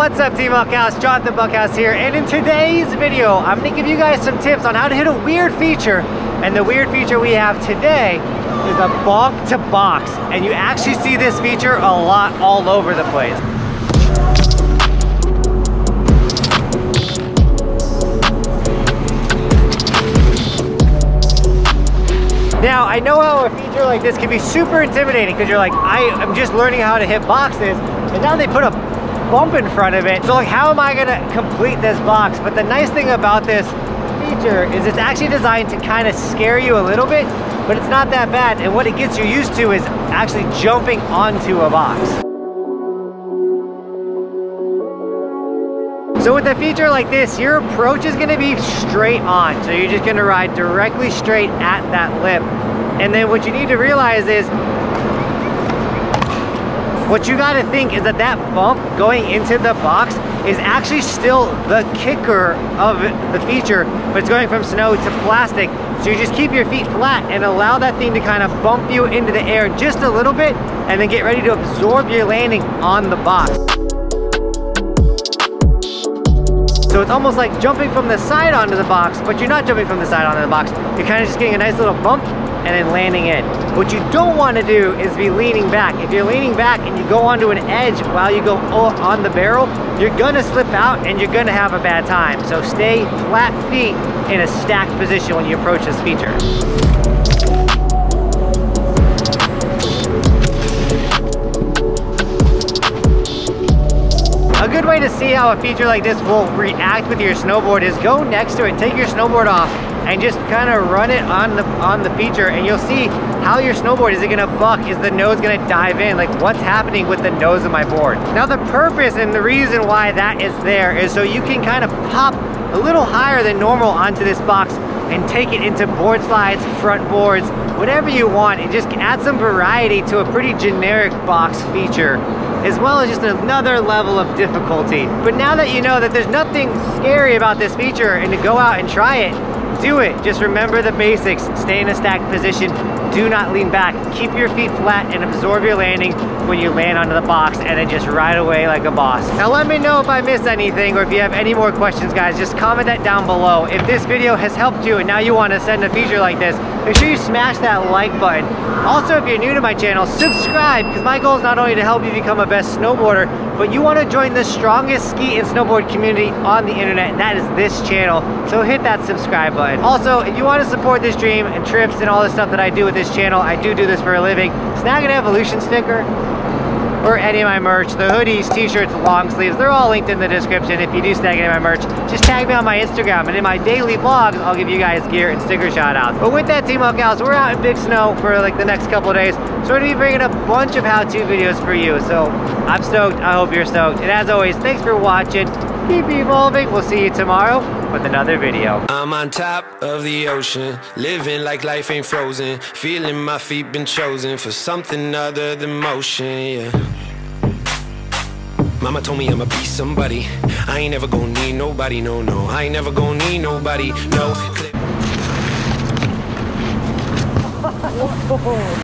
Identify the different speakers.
Speaker 1: What's up Team Buckhouse? Johnathan Buckhouse here and in today's video I'm going to give you guys some tips on how to hit a weird feature and the weird feature we have today is a bonk to box and you actually see this feature a lot all over the place. Now, I know how a feature like this can be super intimidating because you're like, I am just learning how to hit boxes, and now they put a bump in front of it. So like, how am I gonna complete this box? But the nice thing about this feature is it's actually designed to kind of scare you a little bit, but it's not that bad. And what it gets you used to is actually jumping onto a box. So with a feature like this, your approach is gonna be straight on. So you're just gonna ride directly straight at that lip. And then what you need to realize is, what you gotta think is that that bump going into the box is actually still the kicker of the feature, but it's going from snow to plastic. So you just keep your feet flat and allow that thing to kind of bump you into the air just a little bit and then get ready to absorb your landing on the box. So it's almost like jumping from the side onto the box, but you're not jumping from the side onto the box. You're kind of just getting a nice little bump and then landing in. What you don't want to do is be leaning back. If you're leaning back and you go onto an edge while you go on the barrel, you're gonna slip out and you're gonna have a bad time. So stay flat feet in a stacked position when you approach this feature. Way to see how a feature like this will react with your snowboard is go next to it, take your snowboard off, and just kind of run it on the on the feature and you'll see how your snowboard is it gonna buck? Is the nose gonna dive in? Like what's happening with the nose of my board? Now the purpose and the reason why that is there is so you can kind of pop a little higher than normal onto this box and take it into board slides front boards whatever you want and just add some variety to a pretty generic box feature as well as just another level of difficulty. But now that you know that there's nothing scary about this feature and to go out and try it, do it. Just remember the basics. Stay in a stacked position. Do not lean back. Keep your feet flat and absorb your landing when you land onto the box and then just ride away like a boss. Now let me know if I missed anything or if you have any more questions guys, just comment that down below. If this video has helped you and now you want to send a feature like this, make sure you smash that like button. Also, if you're new to my channel, subscribe because my goal is not only to help you become a best snowboarder, but you want to join the strongest ski and snowboard community on the internet, and that is this channel. So hit that subscribe button. Also, if you want to support this dream and trips and all the stuff that I do with this channel, I do do this for a living. Snag an Evolution sticker or any of my merch. The hoodies, t-shirts, long sleeves, they're all linked in the description. If you do snag any of my merch, just tag me on my Instagram. And in my daily vlogs, I'll give you guys gear and sticker shout outs. But with that Team Buckhouse, we're out in big snow for like the next couple days. So we're gonna be bringing a bunch of how-to videos for you. So I'm stoked, I hope you're stoked. And as always, thanks for watching. Keep evolving. We'll see you tomorrow with another video.
Speaker 2: I'm on top of the ocean, living like life ain't frozen. Feeling my feet been chosen for something other than motion, yeah. Mama told me I'ma be somebody. I ain't never gonna need nobody, no, no. I ain't never gonna need nobody, no.